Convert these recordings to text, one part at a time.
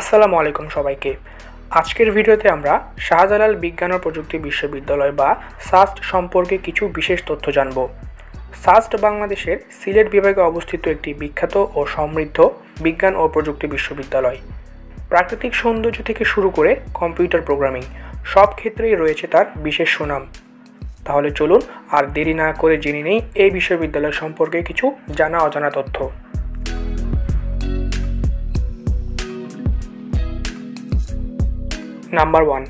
আসসালামু আলাইকুম সবাইকে। আজকের ভিডিওতে আমরা শাহজালাল বিজ্ঞান ও প্রযুক্তি বিশ্ববিদ্যালয় বা সাস্ট সম্পর্কে কিছু বিশেষ তথ্য জানব। সাস্ট বাংলাদেশের সিলেট বিভাগে অবস্থিত একটি বিখ্যাত ও সমৃদ্ধ বিজ্ঞান ও প্রযুক্তি বিশ্ববিদ্যালয়। প্রাকৃতিক সৌন্দর্য থেকে শুরু করে কম্পিউটার প্রোগ্রামিং, সব ক্ষেত্রেই রয়েছে তার বিশেষ সুনাম। তাহলে চলুন আর দেরি না করে জেনে নেই এই বিশ্ববিদ্যালয় সম্পর্কে কিছু জানা অজানা তথ্য। Number one.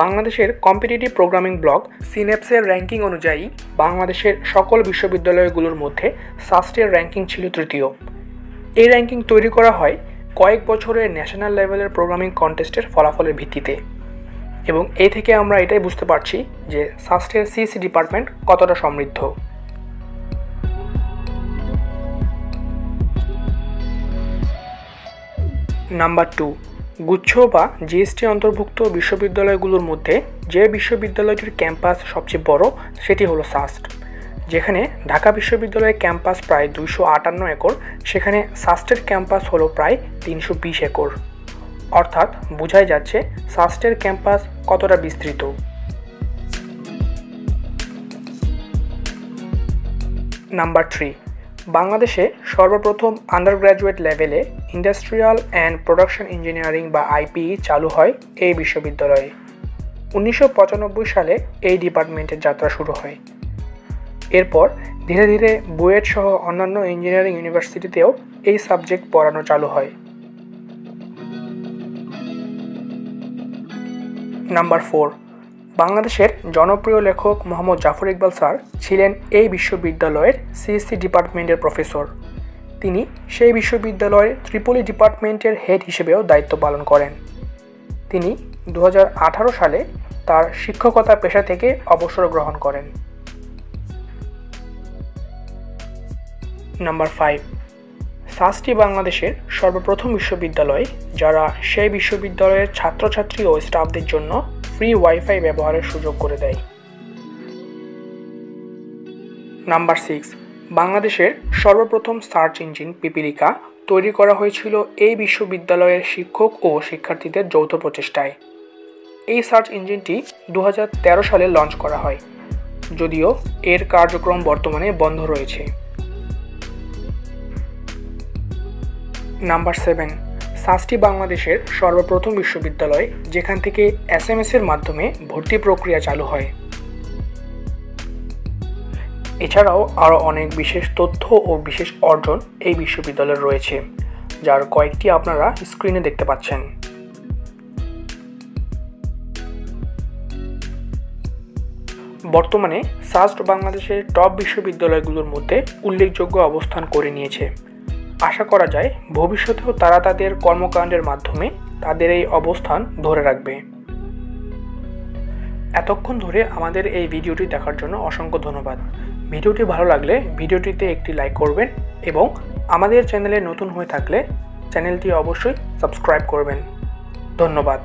বাংলাদেশের কম্পিটিটিভ প্রোগ্রামিং ব্লক সিনেপসের র্যাঙ্কিং অনুযায়ী বাংলাদেশের সকল বিশ্ববিদ্যালয়গুলোর মধ্যে সাস্টের র্যাঙ্কিং ছিল তৃতীয়। এই র্যাঙ্কিং তৈরি করা হয় কয়েক বছরের ন্যাশনাল লেভেলের প্রোগ্রামিং কন্টেস্টের ফলাফলের ভিত্তিতে। এবং এই থেকে আমরা এটাই বুঝতে পারছি যে সাস্টের সিএসি ডিপার্টমেন্ট কতটা সমৃদ্ধ। নাম্বার টু গুচ্ছ বা জিএসটি অন্তর্ভুক্ত বিশ্ববিদ্যালয়গুলোর মধ্যে যে বিশ্ববিদ্যালয়টির ক্যাম্পাস সবচেয়ে বড়, সেটি হলো সাস্ট যেখানে ঢাকা বিশ্ববিদ্যালয়ের ক্যাম্পাস প্রায় দুইশো আটান্ন একর, সেখানে সাস্টের ক্যাম্পাস হলো প্রায় তিনশো বিশ একর। অর্থাৎ বোঝাই যাচ্ছে সাস্টের ক্যাম্পাস কতটা বিস্তৃত। নাম্বার থ্রি বাংলাদেশে সর্বপ্রথম আন্ডার গ্র্যাজুয়েট লেভেলে ইন্ডাস্ট্রিয়াল অ্যান্ড প্রোডাকশন ইঞ্জিনিয়ারিং বা আইপিই চালু হয় এই বিশ্ববিদ্যালয়ে। উনিশশো পঁচানব্বই সালে এই ডিপার্টমেন্টের যাত্রা শুরু হয়। এরপর ধীরে ধীরে বুয়েট সহ অন্যান্য ইঞ্জিনিয়ারিং ইউনিভার্সিটিতেও এই সাবজেক্ট পড়ানো চালু হয়। নাম্বার ফোর বাংলাদেশের জনপ্রিয় লেখক মোহাম্মদ জাফর ইকবাল স্যার ছিলেন এই বিশ্ববিদ্যালয়ের সিএসসি ডিপার্টমেন্টের প্রফেসর। তিনি সেই বিশ্ববিদ্যালয়ের ত্রিপলি ডিপার্টমেন্টের হেড হিসেবেও দায়িত্ব পালন করেন। তিনি দু হাজার আঠারো সালে তার শিক্ষকতা পেশা থেকে অবসর গ্রহণ করেন। Number five. সাসটি বাংলাদেশের সর্বপ্রথম বিশ্ববিদ্যালয়, যারা সেই বিশ্ববিদ্যালয়ের ছাত্রছাত্রী ও স্টাফদের জন্য ফ্রি ওয়াইফাই ব্যবহারের সুযোগ করে দেয়। নাম্বার সিক্স বাংলাদেশের সর্বপ্রথম সার্চ ইঞ্জিন পিপিলিকা তৈরি করা হয়েছিল এই বিশ্ববিদ্যালয়ের শিক্ষক ও শিক্ষার্থীদের যৌথ প্রচেষ্টায়। এই সার্চ ইঞ্জিনটি দু হাজার তেরো সালে লঞ্চ করা হয়, যদিও এর কার্যক্রম বর্তমানে বন্ধ রয়েছে। নাম্বার সেভেন সাসটি বাংলাদেশের সর্বপ্রথম বিশ্ববিদ্যালয়, যেখান থেকে এস এম এর মাধ্যমে ভর্তি প্রক্রিয়া চালু হয়। এছাড়াও আরও অনেক বিশেষ তথ্য ও বিশেষ অর্জন এই বিশ্ববিদ্যালয়ের রয়েছে, যার কয়েকটি আপনারা স্ক্রিনে দেখতে পাচ্ছেন। বর্তমানে সাস্ট বাংলাদেশের টপ বিশ্ববিদ্যালয়গুলোর মধ্যে উল্লেখযোগ্য অবস্থান করে নিয়েছে। আশা করা যায় ভবিষ্যতেও তারা তাদের কর্মকাণ্ডের মাধ্যমে তাদের এই অবস্থান ধরে রাখবে। এতক্ষণ ধরে আমাদের এই ভিডিওটি দেখার জন্য অসংখ্য ধন্যবাদ। ভিডিওটি ভালো লাগলে ভিডিওটিতে একটি লাইক করবেন এবং আমাদের চ্যানেলে নতুন হয়ে থাকলে চ্যানেলটি অবশ্যই সাবস্ক্রাইব করবেন। ধন্যবাদ।